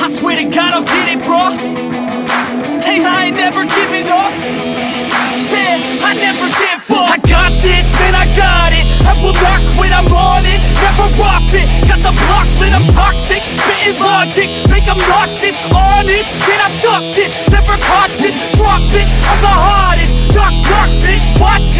I swear to God, I'll get it, bro. Hey, I ain't never giving up. Said I never give up. I got this, man, I got it. I will not quit, I'm on it. Never off it. Got the block lit, I'm toxic. Spitting logic, make 'em nauseous. Honest, can I stop this? Never cautious, drop it. I'm the hardest. Knock, knock, bitch, watch it.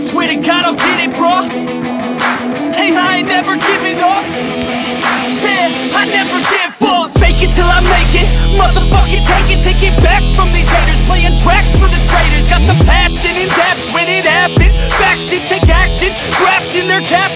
Swear to God I'll get it, bro. Hey, I ain't never giving up. Said I never give up. Fake it till I make it. Motherfucking take it, take it back from these haters. Play